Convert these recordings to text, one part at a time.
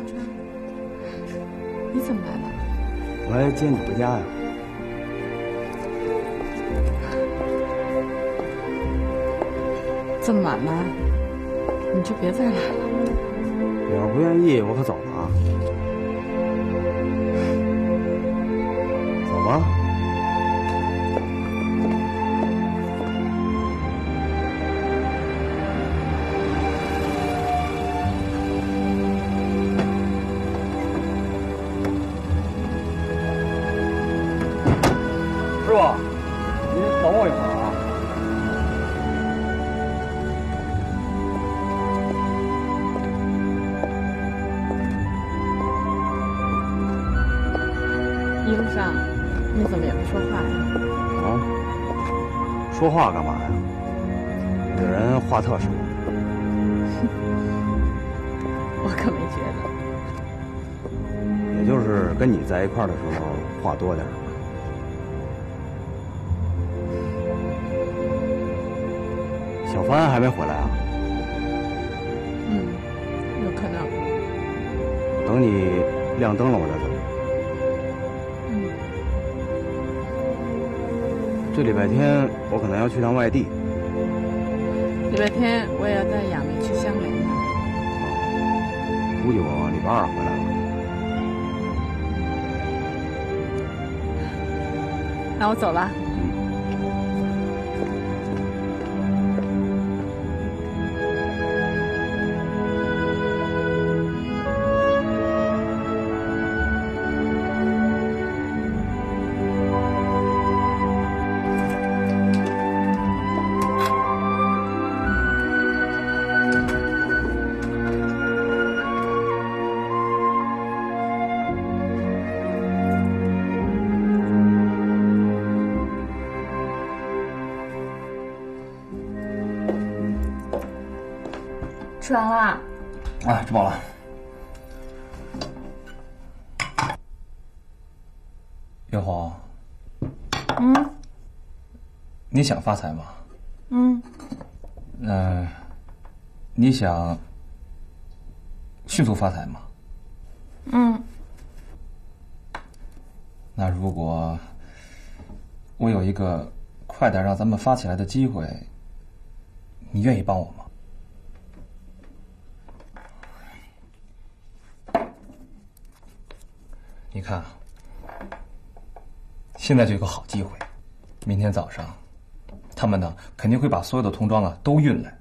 小川，你怎么来了？我来接你回家呀。这么晚了，你就别再来了。你要不愿意，我可走了啊。走吧。说话干嘛呀？这人话特少。我可没觉得。也就是跟你在一块儿的时候话多点儿。小帆还没回来啊？嗯，有可能。等你亮灯了我再走。这礼拜天我可能要去趟外地。礼拜天我也要带亚梅去香莲呢。估计我礼拜二回来了。那我走了。吃饱了。月红，嗯你想发财吗？嗯，嗯、你想迅速发财吗？嗯，那如果我有一个快点让咱们发起来的机会，你愿意帮我吗？你看，现在就有个好机会，明天早上，他们呢肯定会把所有的童装啊都运来。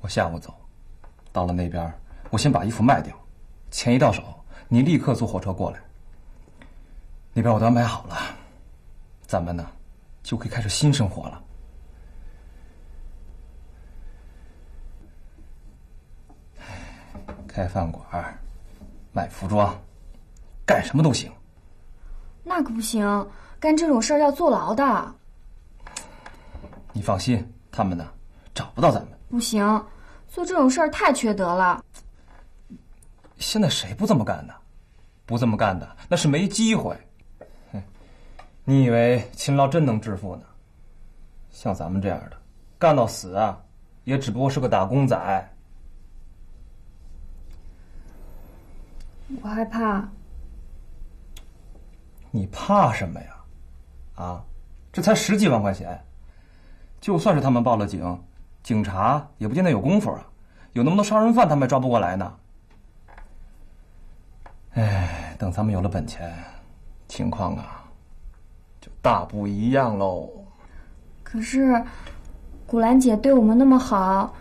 我下午走，到了那边，我先把衣服卖掉，钱一到手，你立刻坐火车过来。那边我都安排好了，咱们呢就可以开始新生活了。开饭馆，卖服装，干什么都行。那可不行，干这种事儿要坐牢的。你放心，他们呢找不到咱们。不行，做这种事儿太缺德了。现在谁不这么干呢？不这么干的那是没机会。哼，你以为勤劳真能致富呢？像咱们这样的，干到死啊，也只不过是个打工仔。我害怕。你怕什么呀？啊，这才十几万块钱，就算是他们报了警，警察也不见得有功夫啊。有那么多杀人犯，他们也抓不过来呢。哎，等咱们有了本钱，情况啊，就大不一样喽。可是，古兰姐对我们那么好，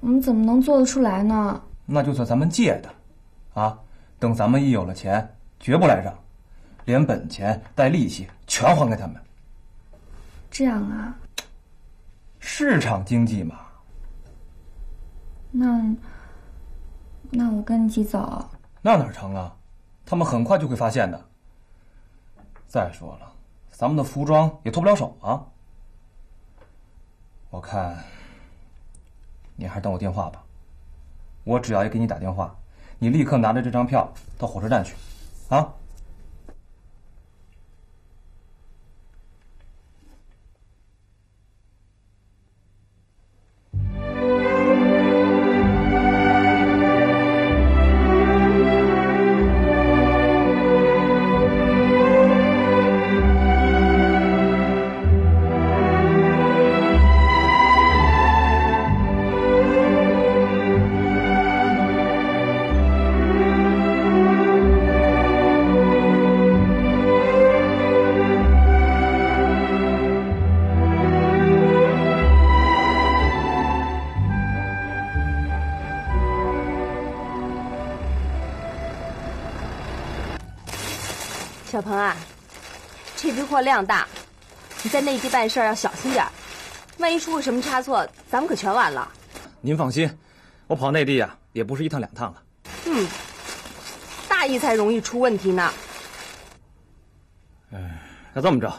我们怎么能做得出来呢？那就算咱们借的，啊，等咱们一有了钱，绝不赖账，连本钱带利息全还给他们。这样啊？市场经济嘛。那，那我跟你一起走。那哪成啊？他们很快就会发现的。再说了，咱们的服装也脱不了手啊。我看，你还是等我电话吧。我只要一给你打电话，你立刻拿着这张票到火车站去，啊。货量大，你在内地办事要小心点万一出个什么差错，咱们可全完了。您放心，我跑内地啊，也不是一趟两趟了。嗯，大意才容易出问题呢。哎，那这么着，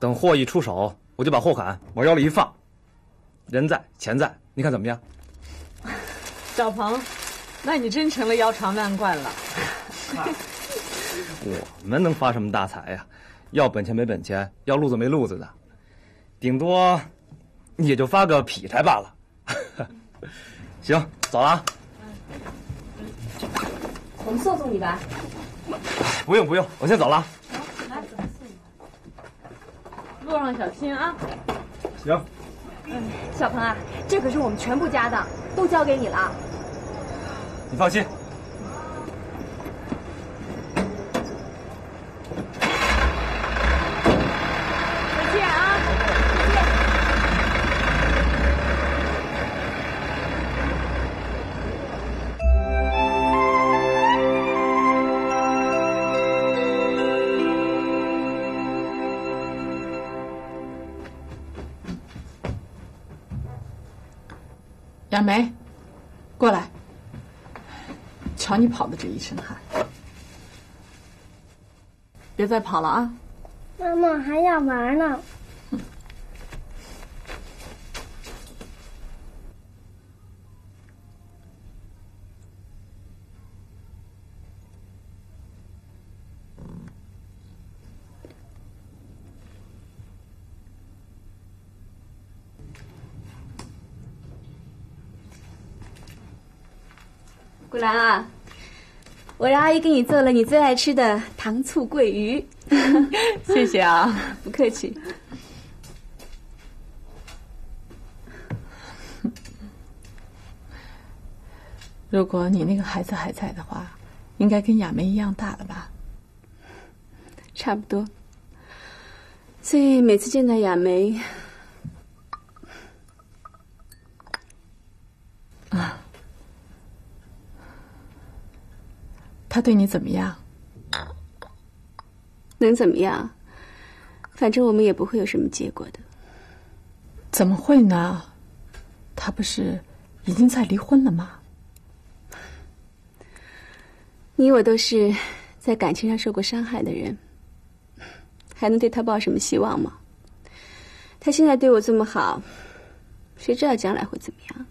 等货一出手，我就把货款往腰里一放，人在钱在，你看怎么样？小鹏，那你真成了腰缠万贯了。我们能发什么大财呀？要本钱没本钱，要路子没路子的，顶多也就发个劈柴罢了。行，走了啊。我们送送你吧。不用不用，我先走了。来，路上小心啊。行。嗯，小鹏啊，这可是我们全部家当，都交给你了。你放心。梅，过来。瞧你跑的这一身汗，别再跑了啊！妈妈还要玩呢。桂兰啊，我让阿姨给你做了你最爱吃的糖醋桂鱼，谢谢啊，不客气。如果你那个孩子还在的话，应该跟亚梅一样大了吧？差不多。所以每次见到亚梅，他对你怎么样？能怎么样？反正我们也不会有什么结果的。怎么会呢？他不是已经在离婚了吗？你我都是在感情上受过伤害的人，还能对他抱什么希望吗？他现在对我这么好，谁知道将来会怎么样？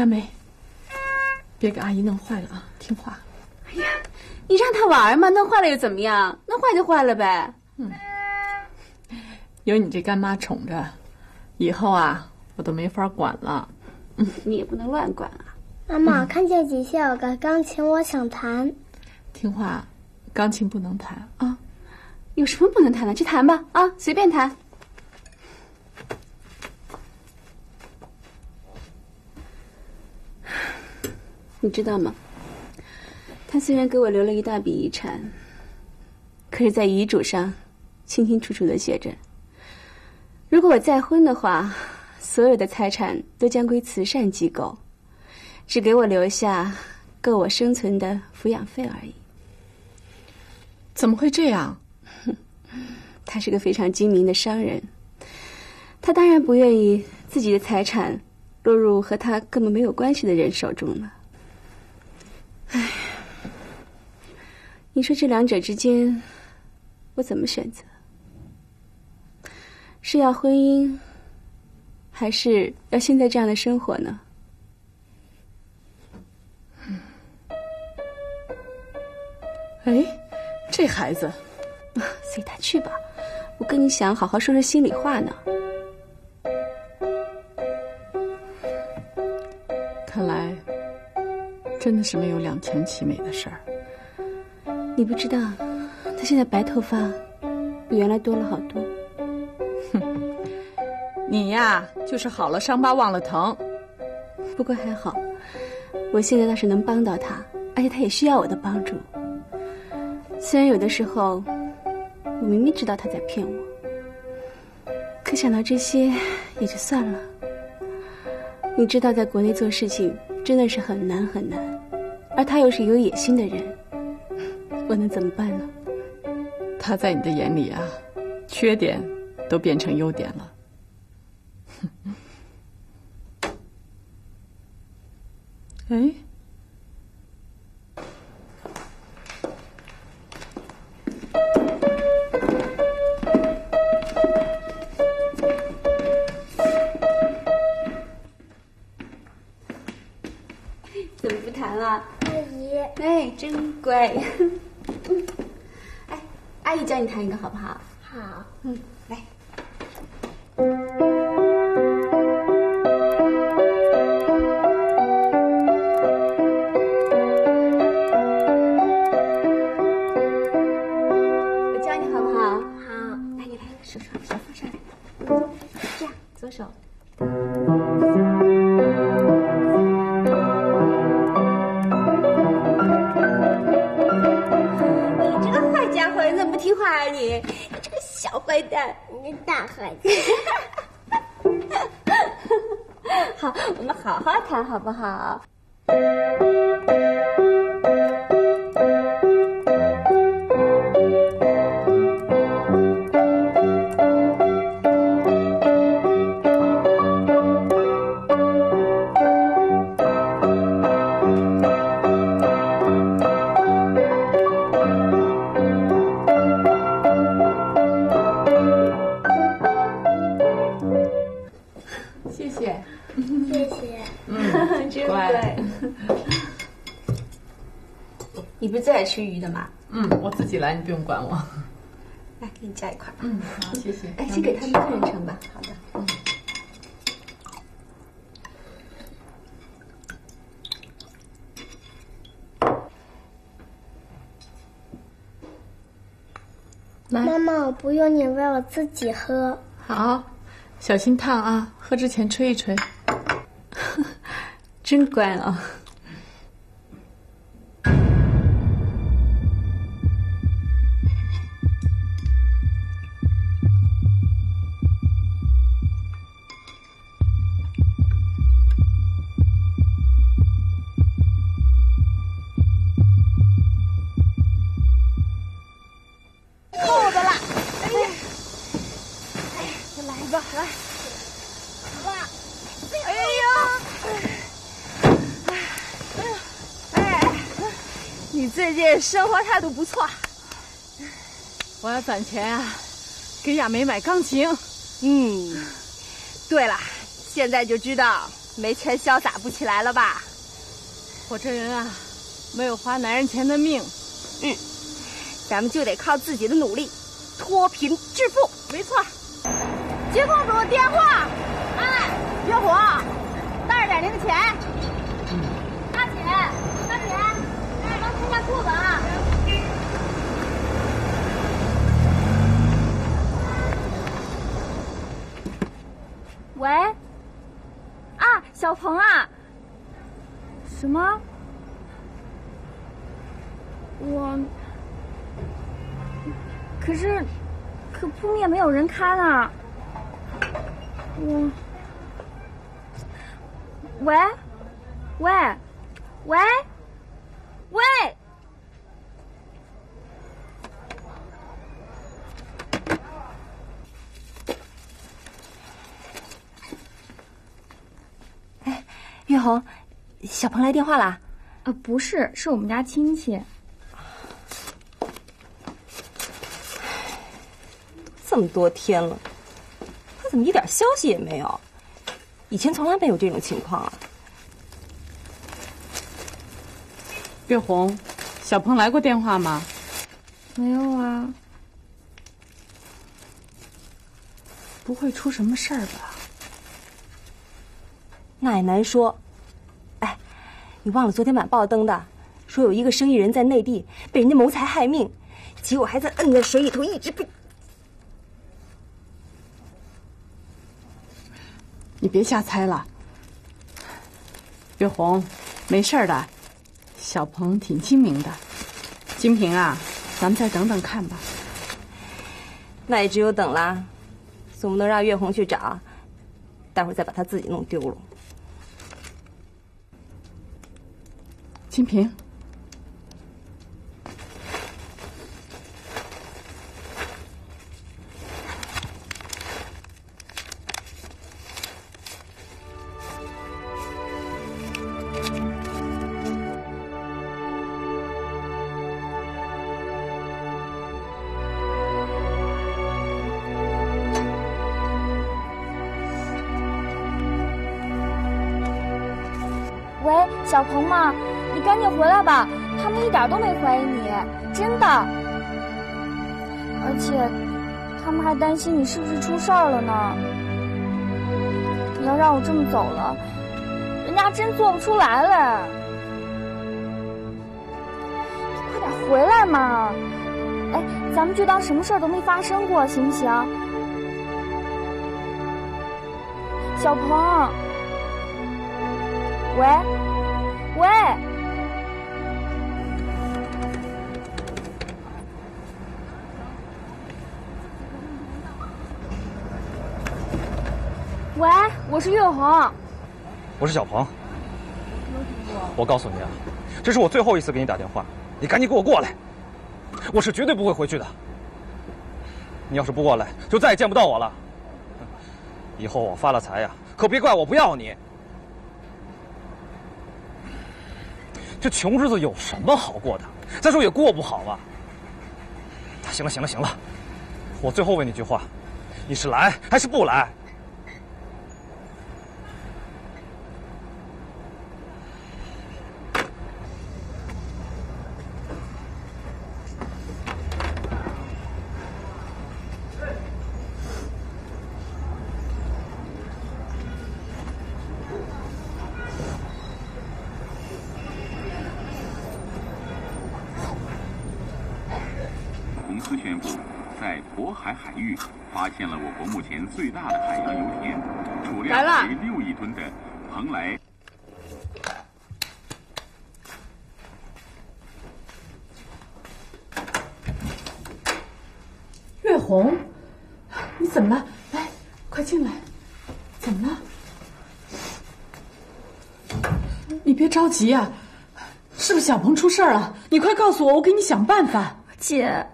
亚梅，别给阿姨弄坏了啊！听话。哎呀，你让他玩嘛，弄坏了又怎么样？弄坏就坏了呗。嗯，有你这干妈宠着，以后啊，我都没法管了。嗯，你也不能乱管啊。妈妈，看见底下有个钢琴，我想弹。听话，钢琴不能弹啊。有什么不能弹的？去弹吧，啊，随便弹。你知道吗？他虽然给我留了一大笔遗产，可是，在遗嘱上清清楚楚的写着：如果我再婚的话，所有的财产都将归慈善机构，只给我留下够我生存的抚养费而已。怎么会这样？他是个非常精明的商人，他当然不愿意自己的财产落入和他根本没有关系的人手中了。唉，你说这两者之间，我怎么选择？是要婚姻，还是要现在这样的生活呢？哎，这孩子，随他去吧。我跟你想好好说说心里话呢。真的是没有两全其美的事儿。你不知道，他现在白头发比原来多了好多。哼，你呀，就是好了伤疤忘了疼。不过还好，我现在倒是能帮到他，而且他也需要我的帮助。虽然有的时候，我明明知道他在骗我，可想到这些也就算了。你知道，在国内做事情真的是很难很难，而他又是有野心的人，我能怎么办呢？他在你的眼里啊，缺点都变成优点了。哎，真乖。哎，阿姨教你弹一个好不好？好。嗯，来。好不好？管我。来，给你加一块。嗯，好，谢谢。哎，先给他们客人盛吧。好的。嗯。来，妈妈，我不用你喂，我自己喝。好，小心烫啊！喝之前吹一吹。真乖啊！你攒钱啊，给亚梅买钢琴。嗯。对了，现在就知道没钱潇洒不起来了吧？我这人啊，没有花男人钱的命。嗯，咱们就得靠自己的努力，脱贫致富。没错。接公主电话。什么？我，可是，可铺面没有人看啊。我，喂，喂，喂，喂。哎月红，小鹏来电话了。呃，不是，是我们家亲戚。这么多天了，他怎么一点消息也没有？以前从来没有这种情况啊。月红，小鹏来过电话吗？没有啊。不会出什么事儿吧？那也难说。哎，你忘了昨天晚报登的，说有一个生意人在内地被人家谋财害命，结果还在摁在水里头，一直被。你别瞎猜了。月红，没事的，小鹏挺精明的。金平啊，咱们再等等看吧。那也只有等了，总不能让月红去找，待会儿再把他自己弄丢了。金平，点都没怀疑你，真的。而且，他们还担心你是不是出事儿了呢。你要让我这么走了，人家真做不出来了。快点回来嘛！哎，咱们就当什么事儿都没发生过，行不行？小鹏。喂，喂，我是月红。我是小鹏。我告诉你啊，这是我最后一次给你打电话，你赶紧给我过来，我是绝对不会回去的。你要是不过来，就再也见不到我了。以后我发了财呀，可别怪我不要你。这穷日子有什么好过的？再说也过不好啊。行了行了行了，我最后问你一句话，你是来还是不来？公司宣布，在渤海海域发现了我国目前最大的海洋油田，储量为六亿吨的蓬莱。月红，你怎么了？来，快进来。怎么了？你别着急呀、是不是小鹏出事儿了？你快告诉我，我给你想办法。姐，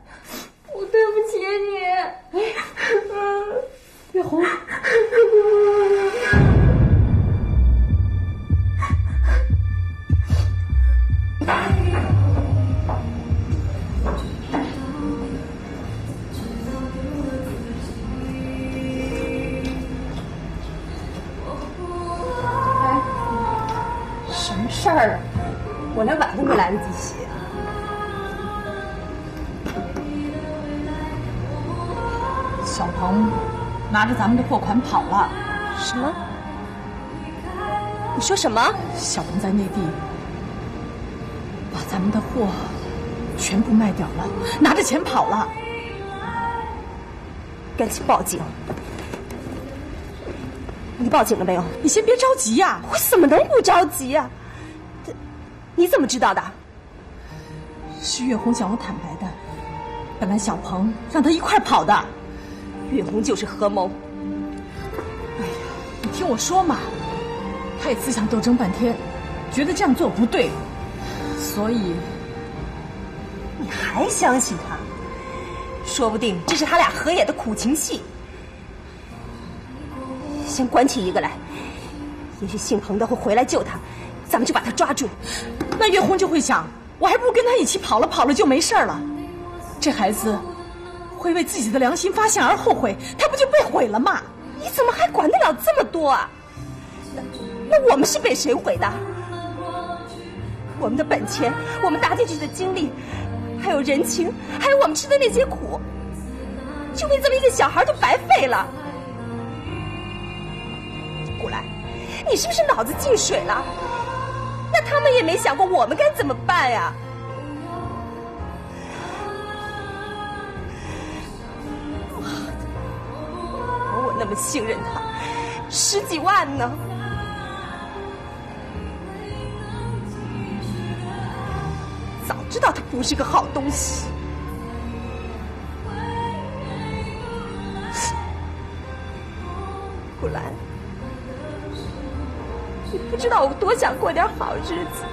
咱们的货款跑了。什么？你说什么？小鹏在内地把咱们的货全部卖掉了，拿着钱跑了。赶紧报警！你报警了没有？你先别着急呀、我怎么能不着急呀、这你怎么知道的？是月红向我坦白的。本来小鹏让他一块跑的。月红就是合谋。听我说嘛，他也思想斗争半天，觉得这样做不对，所以你还相信他？说不定这是他俩合演的苦情戏。先关起一个来，也许姓彭的会回来救他，咱们就把他抓住。那月红就会想，我还不如跟他一起跑了，跑了就没事了。这孩子会为自己的良心发现而后悔，他不就被毁了吗？你怎么还管得了这么多啊？那那我们是被谁毁的？我们的本钱，我们搭进去的精力，还有人情，还有我们吃的那些苦，就为这么一个小孩就白费了。古兰，你是不是脑子进水了？那他们也没想过我们该怎么办呀？那么信任他，十几万呢？早知道他不是个好东西。古兰，你不知道我多想过点好日子，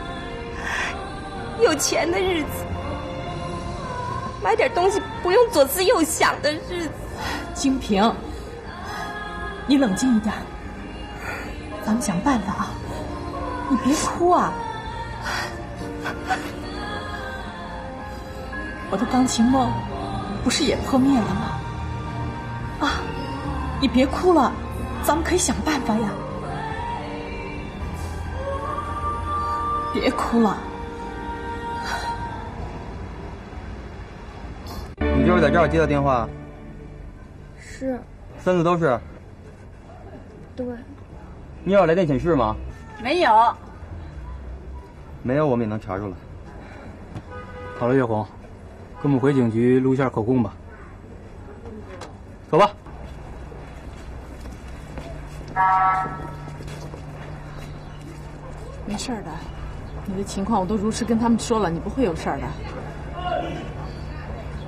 有钱的日子，买点东西不用左思右想的日子。金平，你冷静一点，咱们想办法啊！你别哭啊！我的钢琴梦不是也破灭了吗？啊，你别哭了，咱们可以想办法呀！别哭了。你就是在这儿接的电话？是。孙子都是。对。你有来电显示吗？没有。没有，我们也能查出来。好了，月红，跟我们回警局录一下口供吧。走吧。没事的，你的情况我都如实跟他们说了，你不会有事的。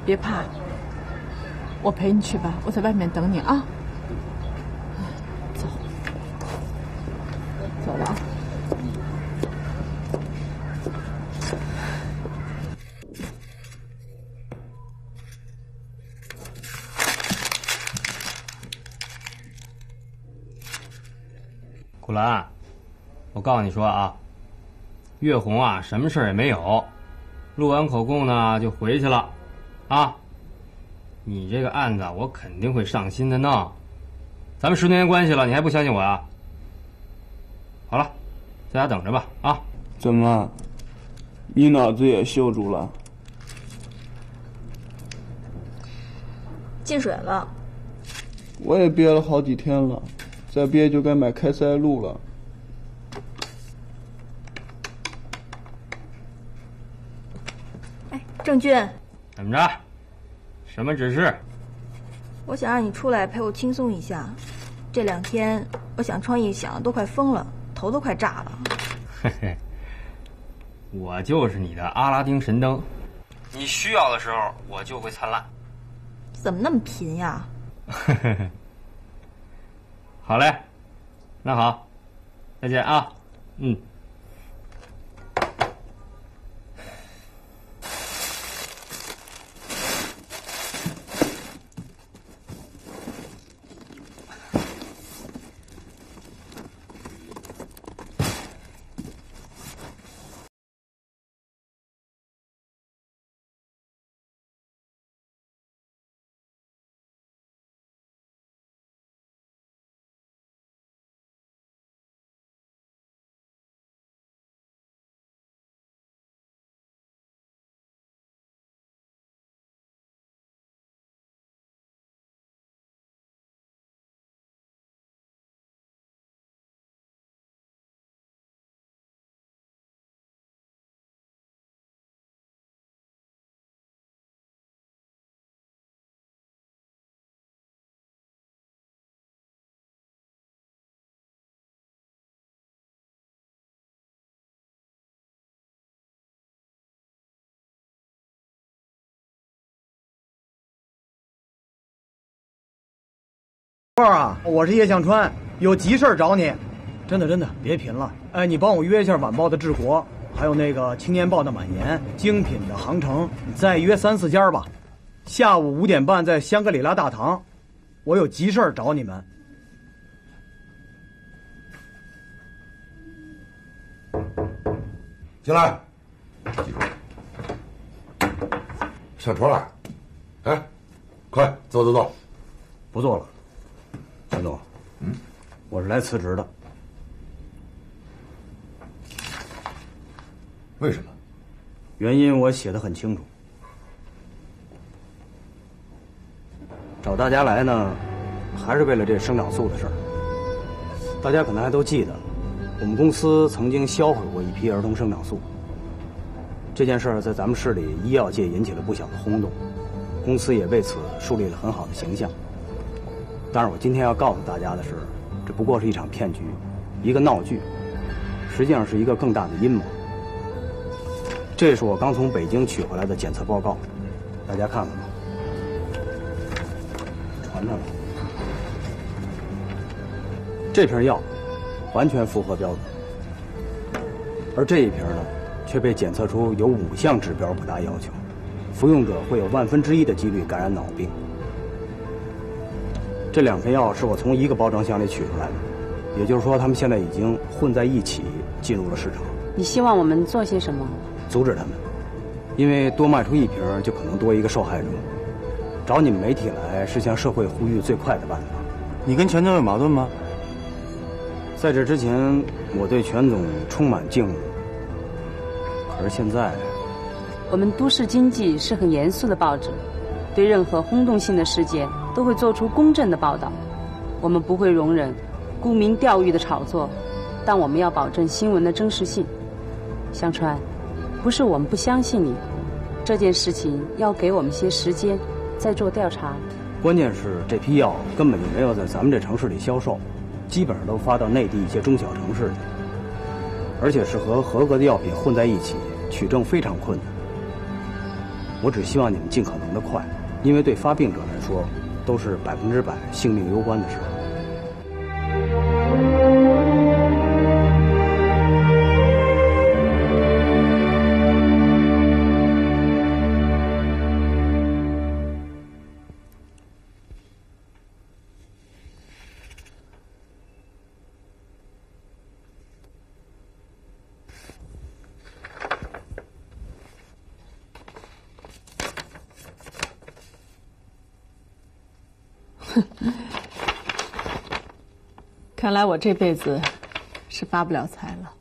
别怕，我陪你去吧，我在外面等你啊。走，走了。古兰，我告诉你说啊，月红啊，什么事也没有，录完口供呢就回去了。啊，你这个案子我肯定会上心的弄，咱们十多年关系了，你还不相信我呀？好了，在家等着吧。啊，怎么，你脑子也锈住了？进水了。我也憋了好几天了，再憋就该买开塞露了。郑俊。怎么着？什么指示？我想让你出来陪我轻松一下。这两天我想创业想的都快疯了，头都快炸了。嘿嘿，我就是你的阿拉丁神灯，你需要的时候我就会灿烂。怎么那么贫呀？嘿嘿嘿。好嘞，那好，再见啊。嗯。二啊，我是叶向川，有急事找你，真的真的别贫了。哎，你帮我约一下晚报的治国，还有那个青年报的满言，精品的航程，你再约三四家吧。下午五点半在香格里拉大堂，我有急事找你们。进来，上桌了。哎，快坐坐坐，不坐了。陈总，嗯，我是来辞职的。为什么？原因我写的很清楚。找大家来呢，还是为了这生长素的事儿。大家可能还都记得，我们公司曾经销毁过一批儿童生长素。这件事儿在咱们市里医药界引起了不小的轰动，公司也为此树立了很好的形象。但是我今天要告诉大家的是，这不过是一场骗局，一个闹剧，实际上是一个更大的阴谋。这是我刚从北京取回来的检测报告，大家看看吧。传上来。这瓶药完全符合标准，而这一瓶呢，却被检测出有五项指标不达要求，服用者会有万分之一的几率感染脑病。这两片药是我从一个包装箱里取出来的，也就是说，他们现在已经混在一起进入了市场。你希望我们做些什么？阻止他们，因为多卖出一瓶就可能多一个受害者。找你们媒体来是向社会呼吁最快的办法。你跟全总有矛盾吗？在这之前，我对全总充满敬意。可是现在，我们都市经济是很严肃的报纸，对任何轰动性的事件都会做出公正的报道。我们不会容忍沽名钓誉的炒作，但我们要保证新闻的真实性。香川，不是我们不相信你，这件事情要给我们些时间。再做调查，关键是这批药根本就没有在咱们这城市里销售，基本上都发到内地一些中小城市去，而且是和合格的药品混在一起，取证非常困难。我只希望你们尽可能的快，因为对发病者来说，都是百分之百性命攸关的事。看来我这辈子是发不了财了。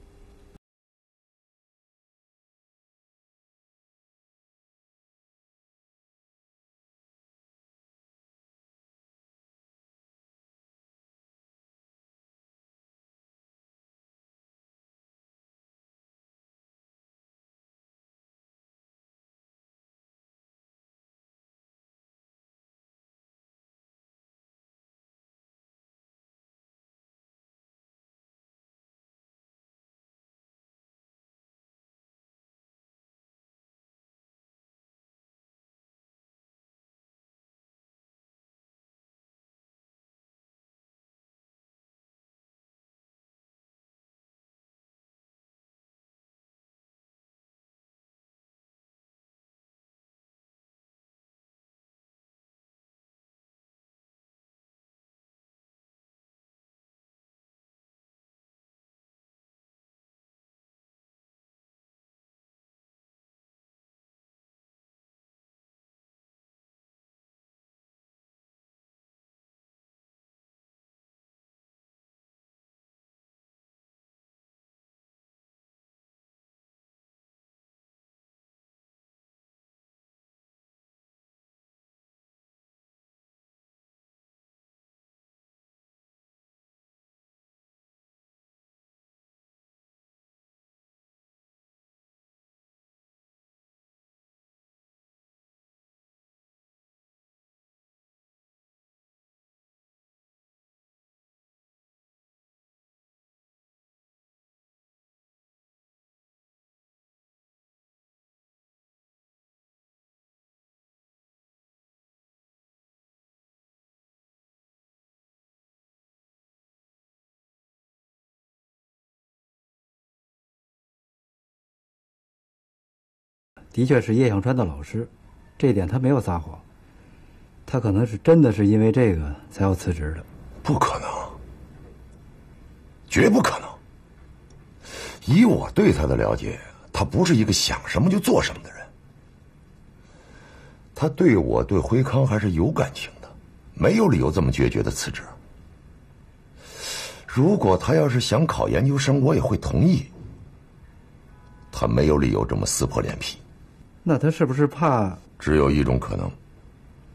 的确是叶向川的老师，这点他没有撒谎。他可能是真的是因为这个才要辞职的。不可能，绝不可能。以我对他的了解，他不是一个想什么就做什么的人。他对我对辉康还是有感情的，没有理由这么决绝的辞职。如果他要是想考研究生，我也会同意。他没有理由这么撕破脸皮。那他是不是怕？只有一种可能，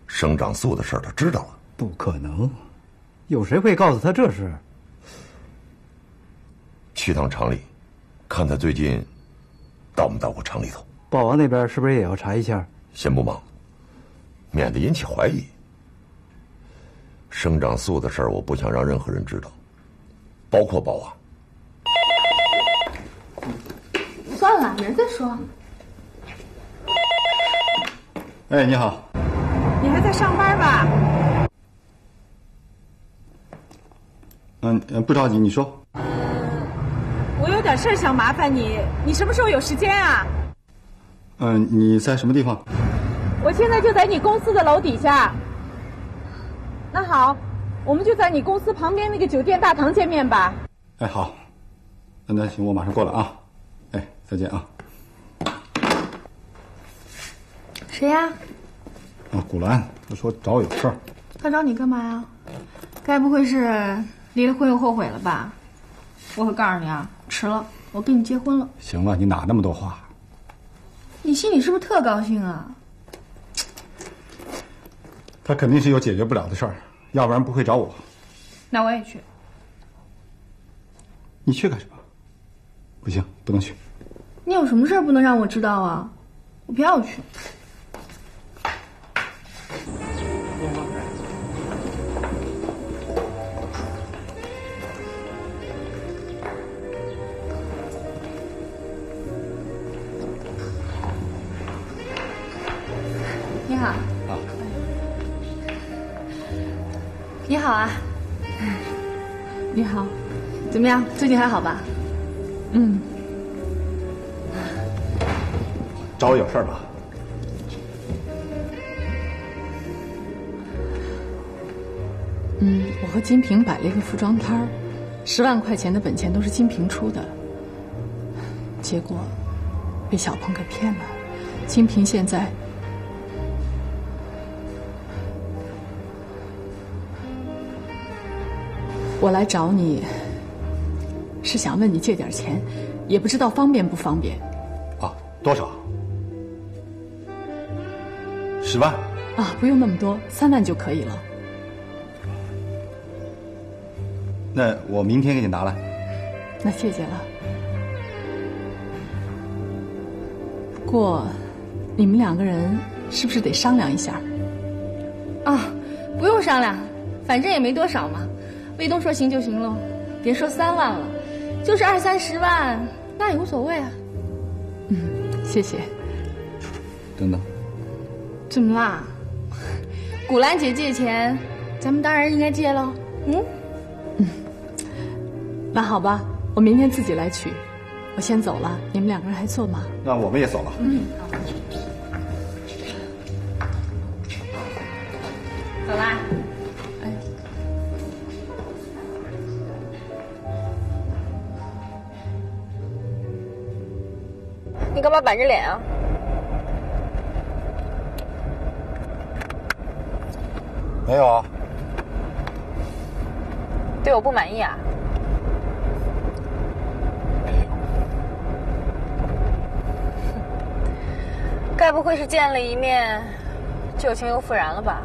生长素的事儿他知道了。不可能，有谁会告诉他这事？去趟厂里，看他最近到没到过厂里头。豹王那边是不是也要查一下？先不忙，免得引起怀疑。生长素的事儿，我不想让任何人知道，包括豹王。算了，明儿再说。哎，你好。你还在上班吧？嗯嗯，不着急，你说。我有有点事儿想麻烦你，你什么时候有时间啊？嗯，你在什么地方？我现在就在你公司的楼底下。那好，我们就在你公司旁边那个酒店大堂见面吧。哎，好，那那行，我马上过来啊。哎，再见啊。谁呀？啊，古兰，他说找我有事儿。他找你干嘛呀？该不会是离了婚又后悔了吧？我可告诉你啊，迟了，我跟你结婚了。行了，你哪那么多话？你心里是不是特高兴啊？他肯定是有解决不了的事儿，要不然不会找我。那我也去。你去干什么？不行，不能去。你有什么事儿不能让我知道啊？我不要去。你好啊。你好，怎么样？最近还好吧？嗯。找我有事儿吧？嗯，我和金平摆了一个服装摊儿，十万块钱的本钱都是金平出的，结果被小鹏给骗了。金平现在我来找你，是想问你借点钱，也不知道方便不方便。啊，多少？十万？啊，不用那么多，三万就可以了。那我明天给你拿来。那谢谢了。不过，你们两个人是不是得商量一下？啊，不用商量，反正也没多少嘛。卫东说行就行喽，别说三万了，就是二三十万，那也无所谓啊。嗯，谢谢。等等，怎么啦？古兰姐借钱，咱们当然应该借喽。嗯，嗯，那好吧，我明天自己来取。我先走了，你们两个人还坐吗？那我们也走了。嗯，走啦。干嘛板着脸啊？没有啊。对我不满意啊？没有。该不会是见了一面就情又复燃了吧？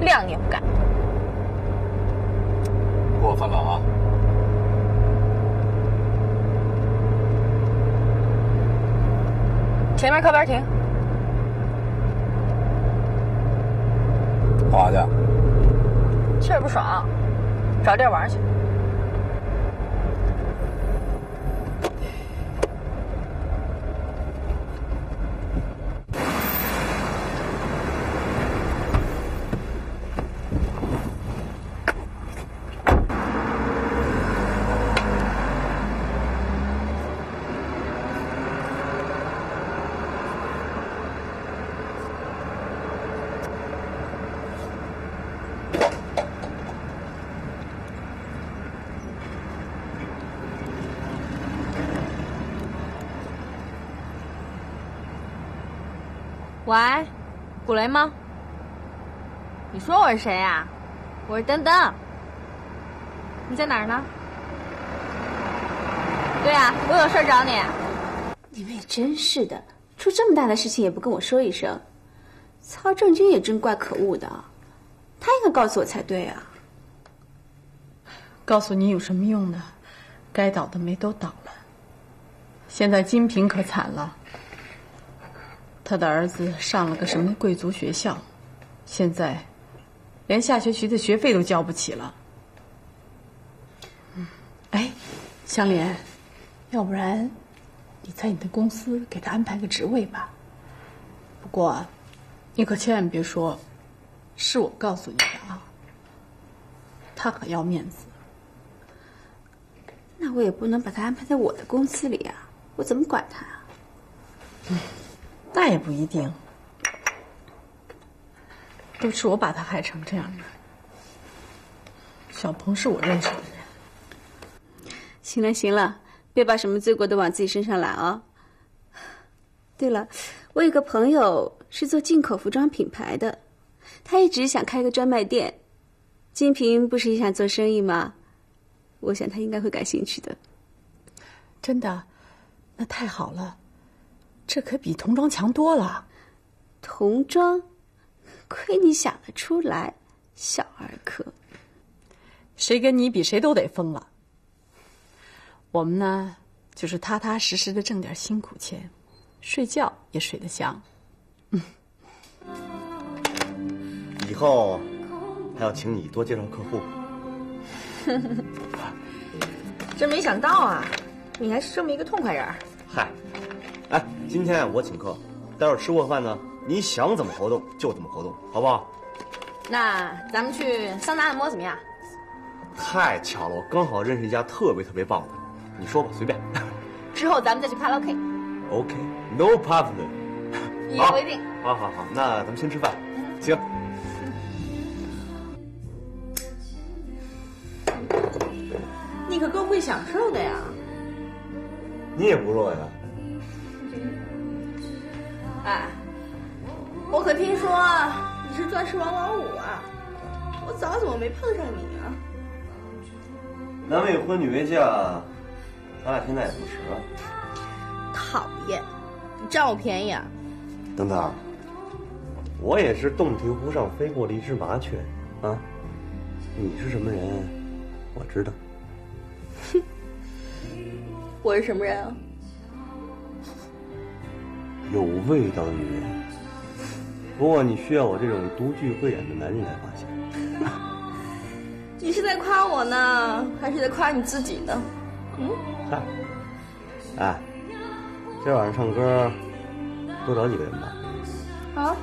谅也不敢。过分了啊！前面靠边停。干嘛去？气儿不爽，找地儿玩去。喂，古雷吗？你说我是谁呀？我是登登。你在哪儿呢？对呀，我有事找你。你们也真是的，出这么大的事情也不跟我说一声。曹正军也真怪可恶的，他应该告诉我才对啊。告诉你有什么用呢？该倒的霉都倒了。现在金平可惨了。他的儿子上了个什么贵族学校，现在连下学期的学费都交不起了。哎，香莲，要不然你在你的公司给他安排个职位吧。不过，你可千万别说是我告诉你的啊。他可要面子。那我也不能把他安排在我的公司里啊，我怎么管他啊？那也不一定，都是我把他害成这样的。小鹏是我认识的人。行了行了，别把什么罪过都往自己身上揽啊。对了，我有个朋友是做进口服装品牌的，他一直想开个专卖店。金平不是也想做生意吗？我想他应该会感兴趣的。真的，那太好了，这可比童装强多了。童装，亏你想得出来，小儿科。谁跟你比，谁都得疯了。我们呢，就是踏踏实实的挣点辛苦钱，睡觉也睡得香。嗯 以后还要请你多介绍客户。真没想到啊，你还是这么一个痛快人。嗨，哎，今天我请客，待会儿吃过饭呢，你想怎么活动就怎么活动，好不好？那咱们去桑拿按摩怎么样？太巧了，我刚好认识一家特别特别棒的，你说吧，随便。之后咱们再去卡拉 OK。OK，No problem。好好好，那咱们先吃饭。行。你可够会享受的呀！你也不弱呀。没碰上你啊？男未婚女未嫁，咱俩现在也不迟啊。讨厌，你占我便宜啊！等等，我也是洞庭湖上飞过的一只麻雀啊！你是什么人，我知道。哼我是什么人啊？有味道的女人。不过你需要我这种独具慧眼的男人来发现。你是在夸我呢，还是在夸你自己呢？嗯。嗨，哎，今晚上唱歌，多找几个人吧。好。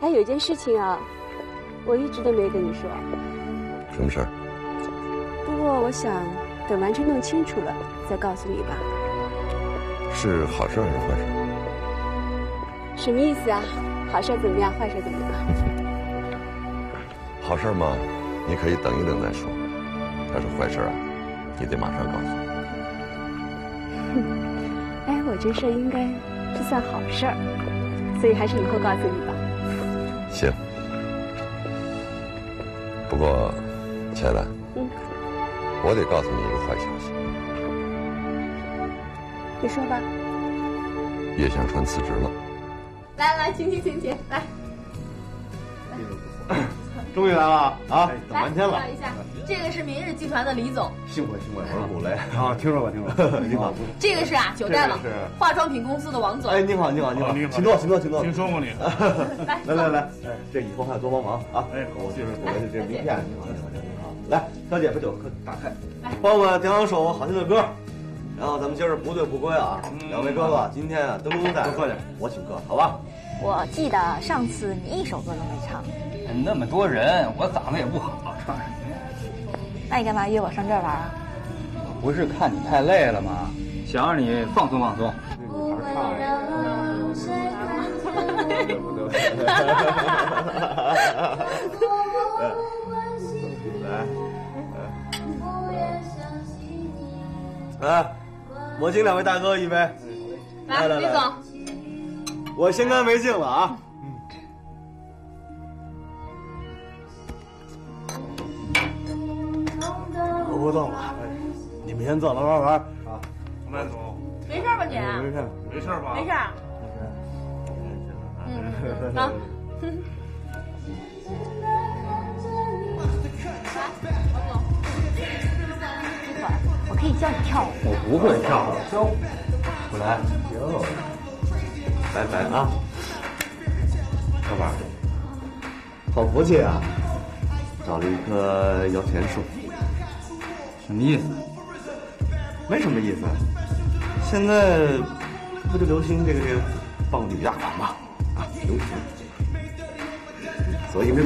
哎，有件事情啊，我一直都没跟你说。什么事儿？不过我想等完全弄清楚了再告诉你吧。是好事还是坏事？什么意思啊？好事怎么样？坏事怎么样？好事嘛，你可以等一等再说。要是坏事啊，你得马上告诉我。哎，我这事儿应该是算好事儿，所以还是以后告诉你吧。行。不过，亲爱的，嗯，我得告诉你一个坏消息。你说吧。叶向川辞职了。来来，请请请请，来。终于来了啊！等半天了。介绍一下，这个是明日集团的李总。幸会幸会，我是古雷啊，听说过听说过。你好。这个是啊，九代网化妆品公司的王总。哎，你好你好你好，请坐请坐请坐。听说过你。来来来来，哎，这以后还要多帮忙啊！哎，我就是我的这名片，你好你好你好。来，小姐把酒喝打开，帮我们点两首好听的歌。然后咱们今儿不醉不归啊！两位哥哥，今天啊，登峰在，我请客，好吧？我记得上次你一首歌都没唱。那么多人，我嗓子也不好，唱什么呀？那你干嘛约我上这儿玩啊？不是看你太累了吗？想让你放松放松。对不对？来，来，我敬两位大哥一杯。来，李总，我先干为敬了啊。我不动了，你们先坐，慢慢玩啊。慢走。没事吧你？没事，没事吧？没事。嗯，走。我可以教你跳舞。我不会跳，教我。不来。哟，拜拜啊，小宝。好福气啊，找了一棵摇钱树。什么意思？没什么意思。现在不就流行这个这个棒女大款吗？啊，流行。所以没。